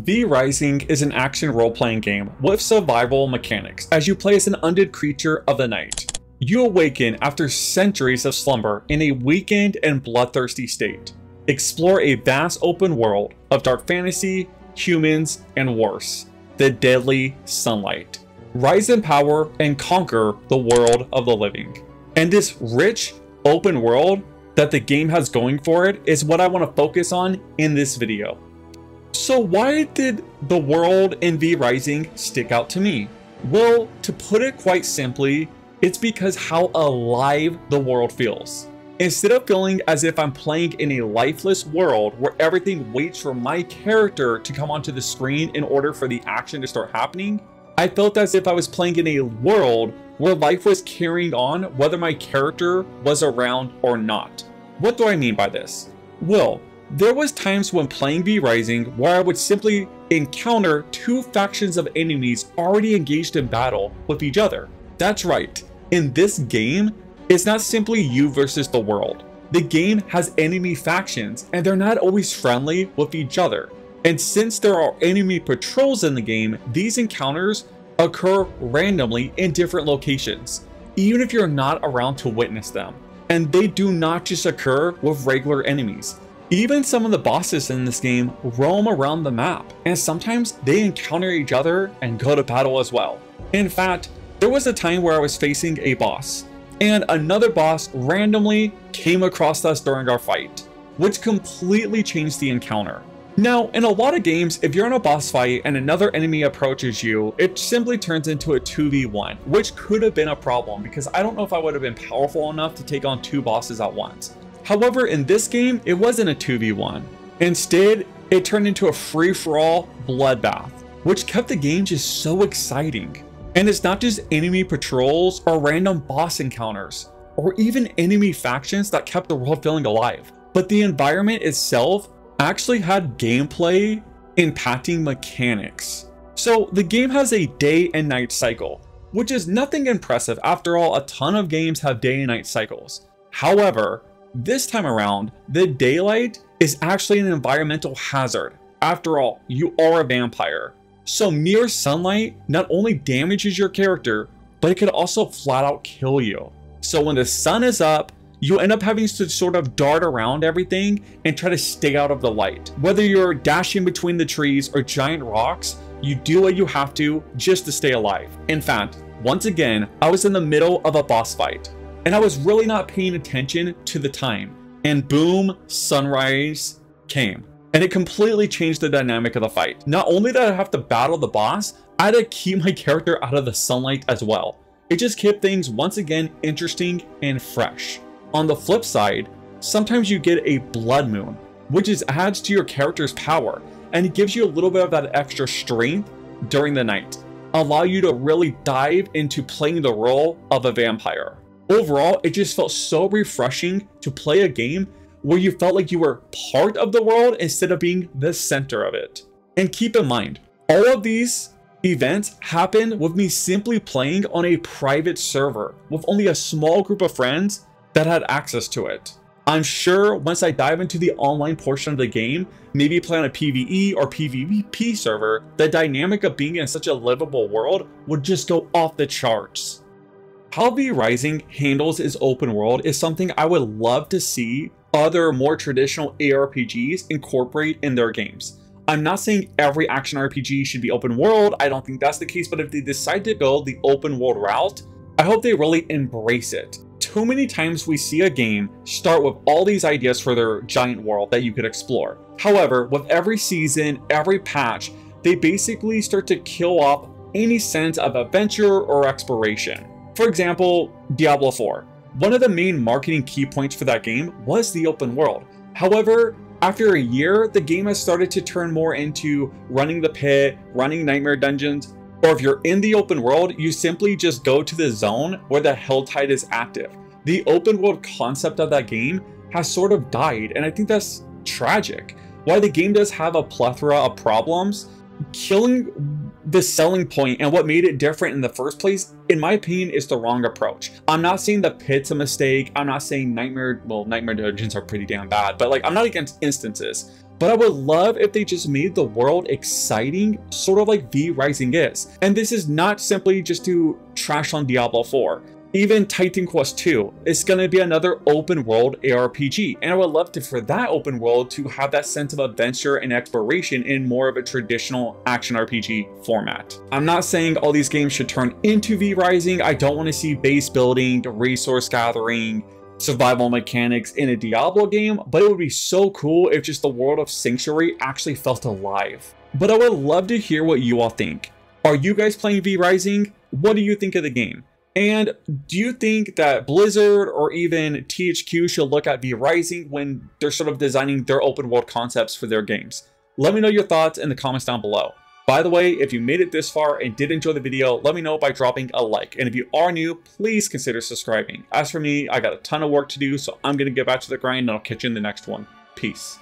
V Rising is an action role-playing game with survival mechanics as you play as an undead creature of the night. You awaken after centuries of slumber in a weakened and bloodthirsty state. Explore a vast open world of dark fantasy, humans, and worse, the deadly sunlight. Rise in power and conquer the world of the living. And this rich, open world that the game has going for it is what I want to focus on in this video. So why did the world in V Rising stick out to me? Well, to put it quite simply, it's because how alive the world feels. Instead of feeling as if I'm playing in a lifeless world where everything waits for my character to come onto the screen in order for the action to start happening, I felt as if I was playing in a world where life was carrying on whether my character was around or not. What do I mean by this? Well, there was times when playing V Rising where I would simply encounter two factions of enemies already engaged in battle with each other. That's right, in this game, it's not simply you versus the world. The game has enemy factions and they're not always friendly with each other. And since there are enemy patrols in the game, these encounters occur randomly in different locations, even if you're not around to witness them. And they do not just occur with regular enemies. Even some of the bosses in this game roam around the map, and sometimes they encounter each other and go to battle as well. In fact, there was a time where I was facing a boss, and another boss randomly came across us during our fight, which completely changed the encounter. Now, in a lot of games, if you're in a boss fight and another enemy approaches you, it simply turns into a 2v1, which could have been a problem because I don't know if I would have been powerful enough to take on two bosses at once. However, in this game, it wasn't a 2v1. Instead, it turned into a free-for-all bloodbath, which kept the game just so exciting. And it's not just enemy patrols or random boss encounters, or even enemy factions that kept the world feeling alive, but the environment itself actually had gameplay impacting mechanics. So the game has a day and night cycle, which is nothing impressive after all a ton of games have day and night cycles. However, this time around, the daylight is actually an environmental hazard. After all, you are a vampire, so mere sunlight not only damages your character, but it could also flat out kill you. So when the sun is up, you end up having to sort of dart around everything and try to stay out of the light. Whether you're dashing between the trees or giant rocks, you do what you have to just to stay alive. In fact, once again, I was in the middle of a boss fight, and I was really not paying attention to the time. And boom, sunrise came and it completely changed the dynamic of the fight. Not only did I have to battle the boss, I had to keep my character out of the sunlight as well. It just kept things once again interesting and fresh. On the flip side, sometimes you get a blood moon, which is adds to your character's power, and it gives you a little bit of that extra strength during the night, allow you to really dive into playing the role of a vampire. Overall, it just felt so refreshing to play a game where you felt like you were part of the world instead of being the center of it. And keep in mind, all of these events happened with me simply playing on a private server with only a small group of friends that had access to it. I'm sure once I dive into the online portion of the game, maybe play on a PvE or PvP server, the dynamic of being in such a livable world would just go off the charts. How V Rising handles its open world is something I would love to see other more traditional ARPGs incorporate in their games. I'm not saying every action RPG should be open world, I don't think that's the case, but if they decide to go the open world route, I hope they really embrace it. Too many times we see a game start with all these ideas for their giant world that you could explore. However, with every season, every patch, they basically start to kill off any sense of adventure or exploration. For example, Diablo 4. One of the main marketing key points for that game was the open world. However, after a year, the game has started to turn more into running the pit, running nightmare dungeons, or if you're in the open world, you simply just go to the zone where the Helltide is active. The open world concept of that game has sort of died, and I think that's tragic. While the game does have a plethora of problems, killing the selling point and what made it different in the first place, in my opinion, is the wrong approach. I'm not saying the pit's a mistake. I'm not saying nightmare, well, nightmare dungeons are pretty damn bad, but like I'm not against instances. but I would love if they just made the world exciting, sort of like V Rising is. And this is not simply just to trash on Diablo 4. Even Titan Quest 2 is going to be another open world ARPG, and I would love to for that open world to have that sense of adventure and exploration in more of a traditional action RPG format. I'm not saying all these games should turn into V Rising, I don't want to see base building, resource gathering, survival mechanics in a Diablo game, but it would be so cool if just the world of Sanctuary actually felt alive. But I would love to hear what you all think. Are you guys playing V Rising? What do you think of the game? And do you think that Blizzard or even THQ should look at V Rising when they're sort of designing their open world concepts for their games? Let me know your thoughts in the comments down below. By the way, if you made it this far and did enjoy the video, let me know by dropping a like. And if you are new, please consider subscribing. As for me, I got a ton of work to do, so I'm going to get back to the grind and I'll catch you in the next one. Peace.